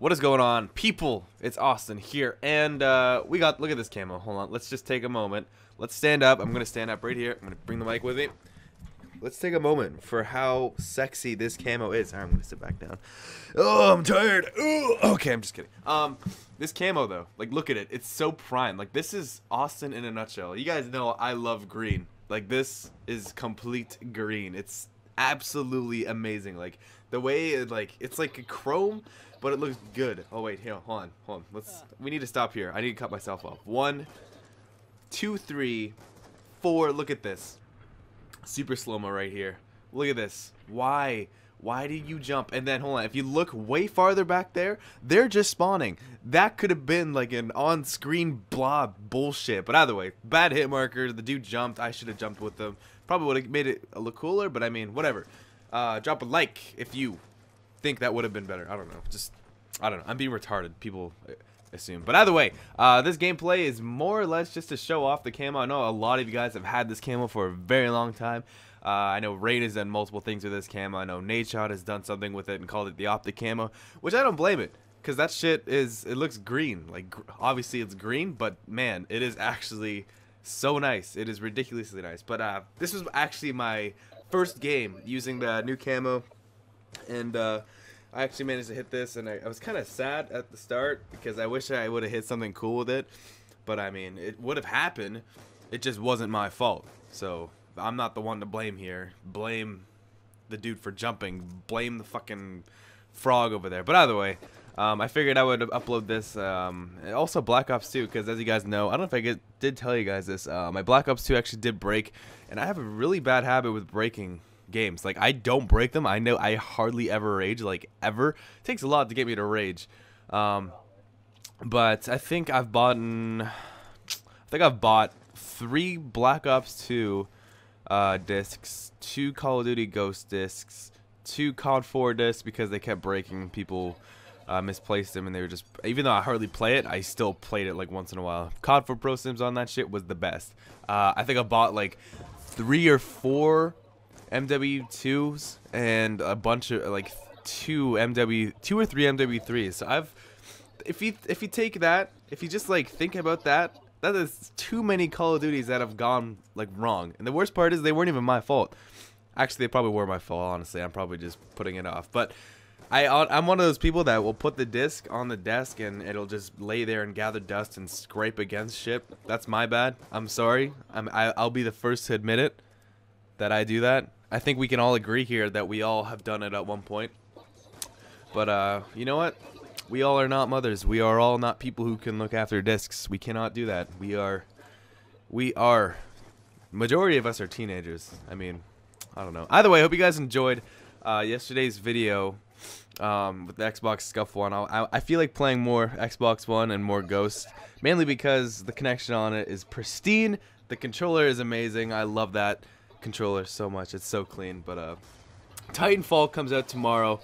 What is going on, people? It's Austin here, and uh, we got look at this camo. Hold on, let's just take a moment. Let's stand up. I'm gonna stand up right here. I'm gonna bring the mic with me. Let's take a moment for how sexy this camo is. Right, I'm gonna sit back down. Oh, I'm tired. Ooh. Okay, I'm just kidding. Um, this camo though, like look at it. It's so prime. Like this is Austin in a nutshell. You guys know I love green. Like this is complete green. It's absolutely amazing. Like the way it like it's like a chrome, but it looks good. Oh wait, here, hold on, hold on. Let's. We need to stop here. I need to cut myself off. One, two, three, four. Look at this. Super slow mo right here. Look at this. Why? Why did you jump? And then hold on. If you look way farther back there, they're just spawning. That could have been like an on-screen blob bullshit. But either way, bad hit marker. The dude jumped. I should have jumped with them. Probably would have made it a look cooler. But I mean, whatever. Uh, drop a like if you think that would have been better. I don't know. Just I don't know. I'm being retarded. People assume. But either way, uh, this gameplay is more or less just to show off the camo. I know a lot of you guys have had this camo for a very long time. Uh, I know Rain has done multiple things with this camo. I know Nadeshot has done something with it and called it the optic camo, which I don't blame it. Because that shit is, it looks green. Like, gr obviously it's green, but man, it is actually so nice. It is ridiculously nice. But uh, this was actually my first game using the new camo. And uh, I actually managed to hit this, and I, I was kind of sad at the start because I wish I would have hit something cool with it. But I mean, it would have happened. It just wasn't my fault. So I'm not the one to blame here. Blame the dude for jumping. Blame the fucking frog over there. But either way, um, I figured I would upload this. Um, also Black Ops 2, because as you guys know, I don't know if I get, did tell you guys this. Uh, my Black Ops 2 actually did break, and I have a really bad habit with breaking games. Like I don't break them. I know I hardly ever rage, like ever. It takes a lot to get me to rage. Um, but I think I've bought. I think I've bought three Black Ops 2 uh, discs, two Call of Duty Ghost discs, two COD 4 discs because they kept breaking. People uh, misplaced them and they were just. Even though I hardly play it, I still played it like once in a while. COD 4 Pro Sims on that shit was the best. Uh, I think I bought like three or four MW2s and a bunch of like two MW two or three MW3s. So I've if you if you take that, if you just like think about that, that is too many Call of Duties that have gone like wrong. And the worst part is they weren't even my fault. Actually, they probably were my fault. Honestly, I'm probably just putting it off. But I I'm one of those people that will put the disc on the desk and it'll just lay there and gather dust and scrape against shit. That's my bad. I'm sorry. I'm I, I'll be the first to admit it that I do that. I think we can all agree here that we all have done it at one point. But uh, you know what? We all are not mothers. We are all not people who can look after discs. We cannot do that. We are, we are, majority of us are teenagers. I mean, I don't know. Either way, I hope you guys enjoyed uh, yesterday's video um, with the Xbox Scuf One. I, I feel like playing more Xbox One and more Ghost, mainly because the connection on it is pristine. The controller is amazing. I love that controller so much. It's so clean. But uh, Titanfall comes out tomorrow.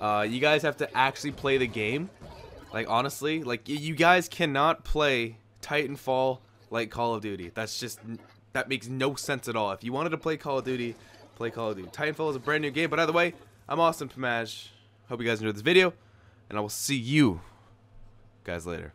Uh, you guys have to actually play the game. Like honestly, like you guys cannot play Titanfall like Call of Duty. That's just that makes no sense at all. If you wanted to play Call of Duty, play Call of Duty. Titanfall is a brand new game. But either way, I'm Austin Pamaj. Hope you guys enjoyed this video, and I will see you guys later.